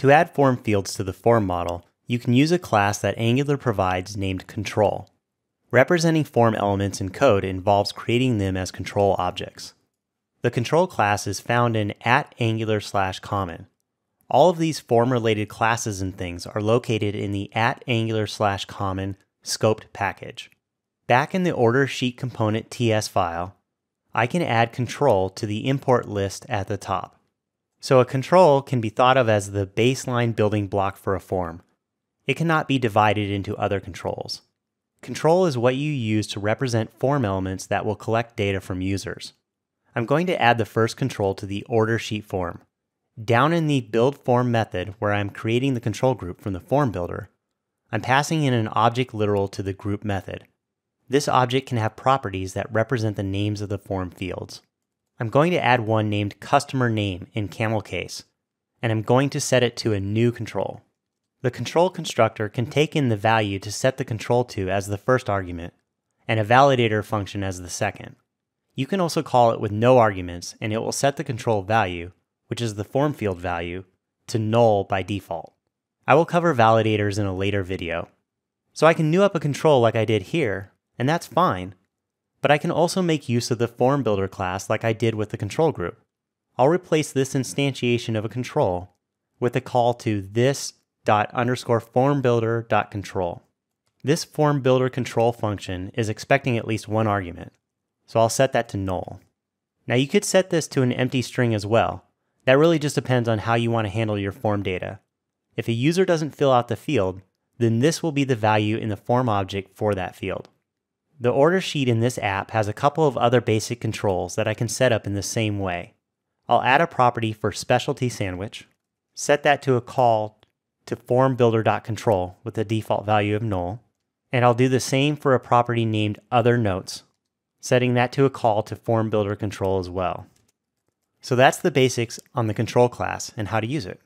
To add form fields to the form model, you can use a class that Angular provides named control. Representing form elements in code involves creating them as control objects. The control class is found in at angular slash common. All of these form related classes and things are located in the at angular slash common scoped package. Back in the order sheet component TS file, I can add control to the import list at the top. So a control can be thought of as the baseline building block for a form. It cannot be divided into other controls. Control is what you use to represent form elements that will collect data from users. I'm going to add the first control to the order sheet form. Down in the build form method where I'm creating the control group from the form builder, I'm passing in an object literal to the group method. This object can have properties that represent the names of the form fields. I'm going to add one named customer name in camel case, and I'm going to set it to a new control. The control constructor can take in the value to set the control to as the first argument, and a validator function as the second. You can also call it with no arguments and it will set the control value, which is the form field value, to null by default. I will cover validators in a later video. So I can new up a control like I did here, and that's fine. But I can also make use of the form builder class like I did with the control group. I'll replace this instantiation of a control with a call to this dot underscore form builder dot control. This form builder control function is expecting at least one argument, so I'll set that to null. Now you could set this to an empty string as well. That really just depends on how you want to handle your form data. If a user doesn't fill out the field, then this will be the value in the form object for that field. The order sheet in this app has a couple of other basic controls that I can set up in the same way. I'll add a property for specialty sandwich, set that to a call to formbuilder.control with the default value of null, and I'll do the same for a property named other notes, setting that to a call to form builder control as well. So that's the basics on the control class and how to use it.